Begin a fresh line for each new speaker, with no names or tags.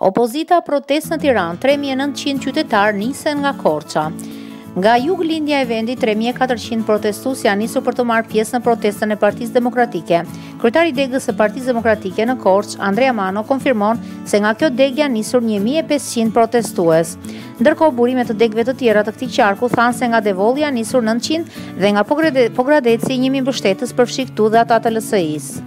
Opozita protest në Tiranë, 3900 qytetarë nisen nga Korça. Nga juglindja e vendit 3400 protestues janë nisur për të marrë pjesë në protestën e Partisë Demokratike. Kryetari i degës së Partisë Demokratike në Korçë, Andrea Mano konfirmon se nga kjo degë janë nisur 1500 protestues. Ndërkohë burime të degëve të tjera të këtij qarku thanë se nga Devolli janë nisur 900 dhe nga Pogradeci 1000 mbështetës përfshi këtu dhe ata të LSI-së.